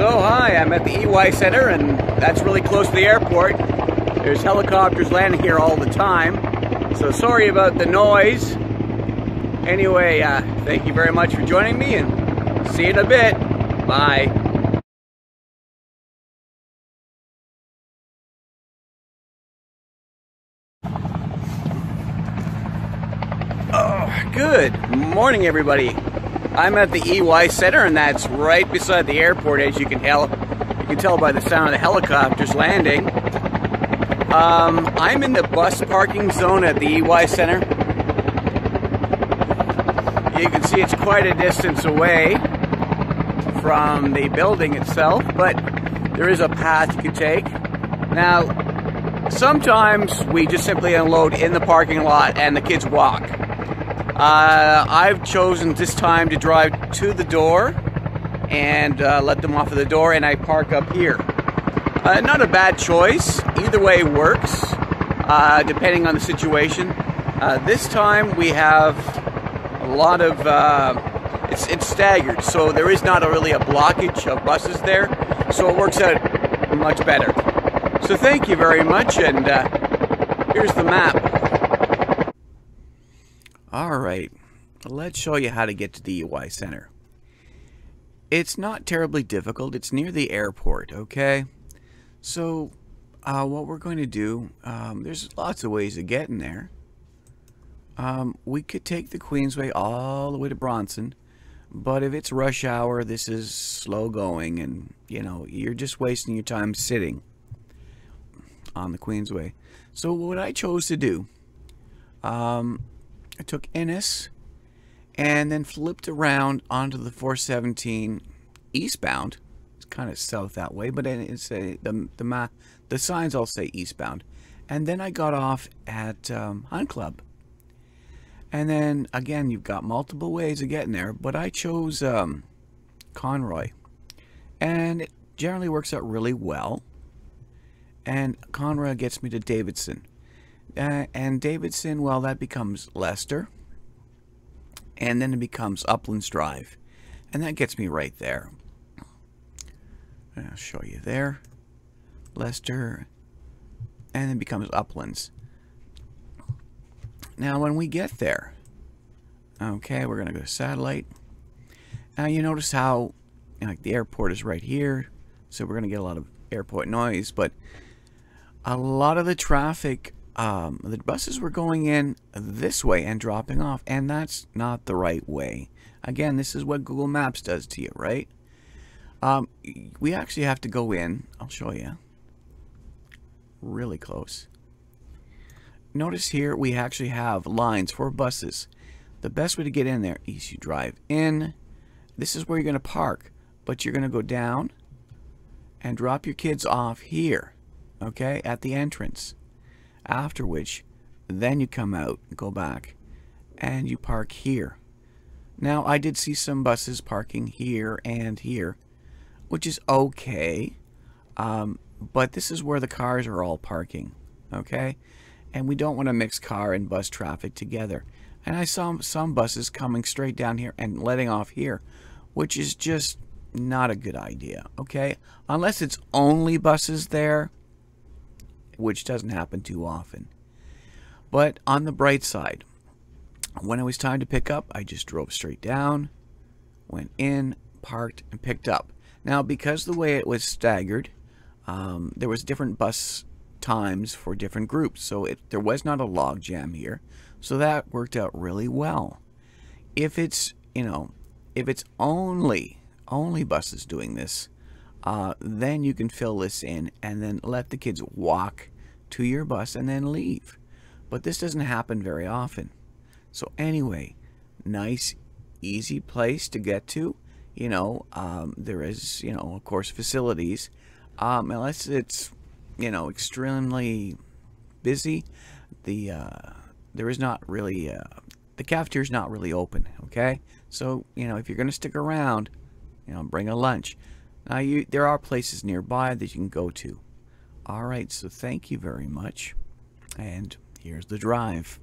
So hi, I'm at the EY Center and that's really close to the airport. There's helicopters landing here all the time. So sorry about the noise. Anyway, uh, thank you very much for joining me and see you in a bit. Bye. Oh, good morning everybody. I'm at the EY Center, and that's right beside the airport, as you can tell. You can tell by the sound of the helicopters landing. Um, I'm in the bus parking zone at the EY Center. You can see it's quite a distance away from the building itself, but there is a path you can take. Now, sometimes we just simply unload in the parking lot and the kids walk. Uh, I've chosen this time to drive to the door and uh, let them off of the door, and I park up here. Uh, not a bad choice. Either way works, uh, depending on the situation. Uh, this time we have a lot of. Uh, it's, it's staggered, so there is not a, really a blockage of buses there, so it works out much better. So thank you very much, and here's the map. Alright, let's show you how to get to the EY Center. It's not terribly difficult, it's near the airport, okay? So, uh, what we're going to do, um, there's lots of ways of getting there. Um, we could take the Queensway all the way to Bronson, but if it's rush hour, this is slow going, and, you know, you're just wasting your time sitting on the Queensway. So what I chose to do, um, I took Innes and then flipped around onto the 417 eastbound. It's kind of south that way, but it's a, the the the signs all say eastbound. And then I got off at um, Hunt Club. And then again, you've got multiple ways of getting there, but I chose um, Conroy, and it generally works out really well. And Conroy gets me to Davidson. Uh, and Davidson, well, that becomes Lester. And then it becomes Uplands Drive. And that gets me right there. I'll show you there. Lester. And it becomes Uplands. Now, when we get there, okay, we're going to go to satellite. Now, you notice how like the airport is right here. So we're going to get a lot of airport noise. But a lot of the traffic um, the buses were going in this way and dropping off, and that's not the right way. Again, this is what Google Maps does to you, right? Um, we actually have to go in. I'll show you. Really close. Notice here we actually have lines for buses. The best way to get in there is you drive in. This is where you're going to park, but you're going to go down and drop your kids off here, okay, at the entrance. After which, then you come out, go back, and you park here. Now, I did see some buses parking here and here, which is okay, um, but this is where the cars are all parking, okay? And we don't want to mix car and bus traffic together. And I saw some buses coming straight down here and letting off here, which is just not a good idea, okay? Unless it's only buses there, which doesn't happen too often. But on the bright side, when it was time to pick up, I just drove straight down, went in, parked, and picked up. Now, because the way it was staggered, um, there was different bus times for different groups, so it, there was not a log jam here. So that worked out really well. If it's, you know, if it's only, only buses doing this, uh, then you can fill this in and then let the kids walk to your bus and then leave. But this doesn't happen very often. So anyway, nice, easy place to get to. You know, um, there is, you know, of course, facilities. Um, unless it's, you know, extremely busy, the uh, there is not really uh, the cafeteria is not really open. Okay, so you know, if you're going to stick around, you know, bring a lunch. Now, you there are places nearby that you can go to. All right, so thank you very much. And here's the drive.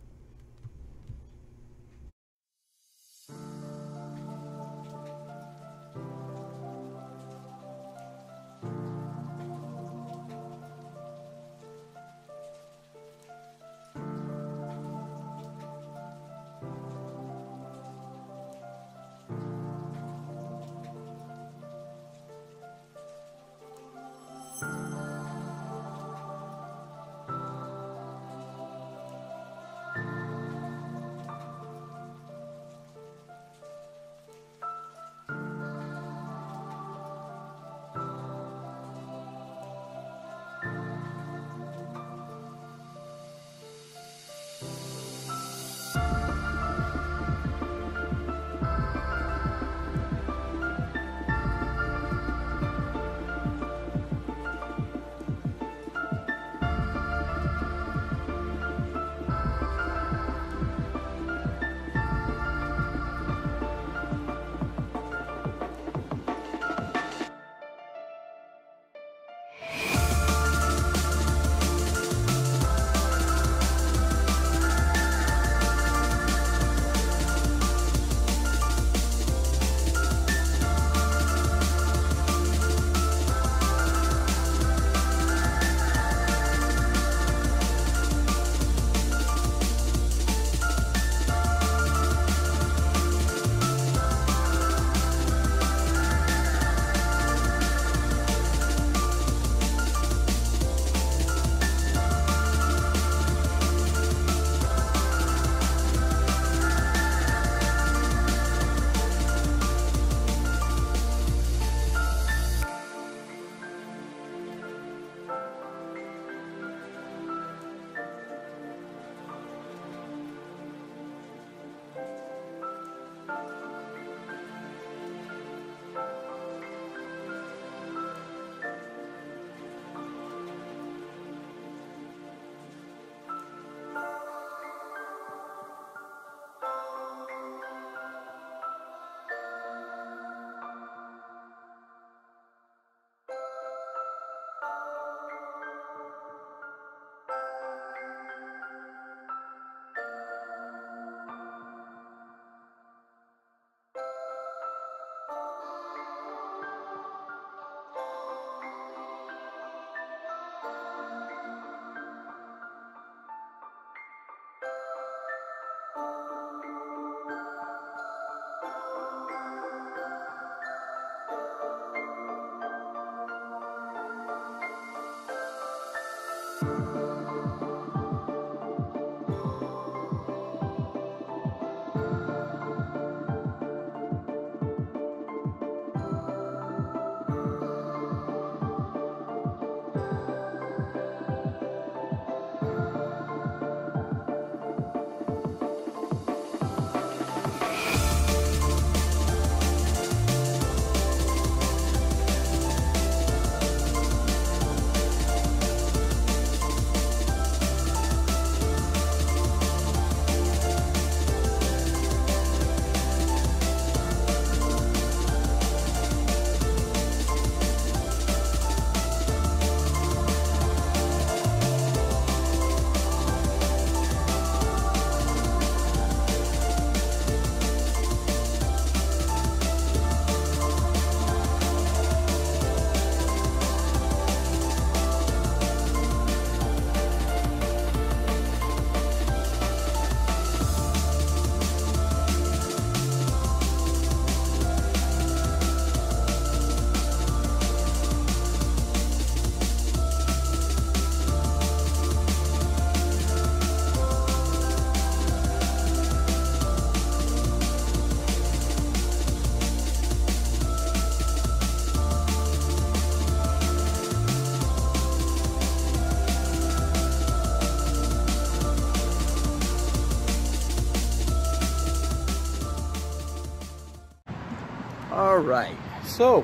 All right, so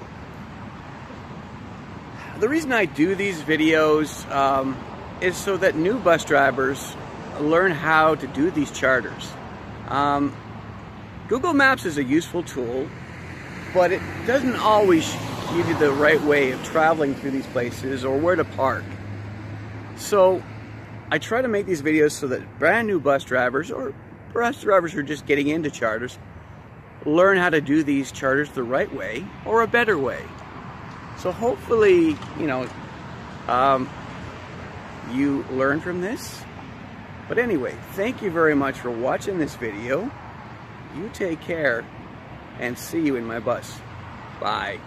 the reason I do these videos um, is so that new bus drivers learn how to do these charters. Um, Google Maps is a useful tool, but it doesn't always give you the right way of traveling through these places or where to park. So I try to make these videos so that brand new bus drivers or bus drivers who are just getting into charters learn how to do these charters the right way or a better way. So hopefully, you know, um, you learn from this. But anyway, thank you very much for watching this video. You take care and see you in my bus. Bye.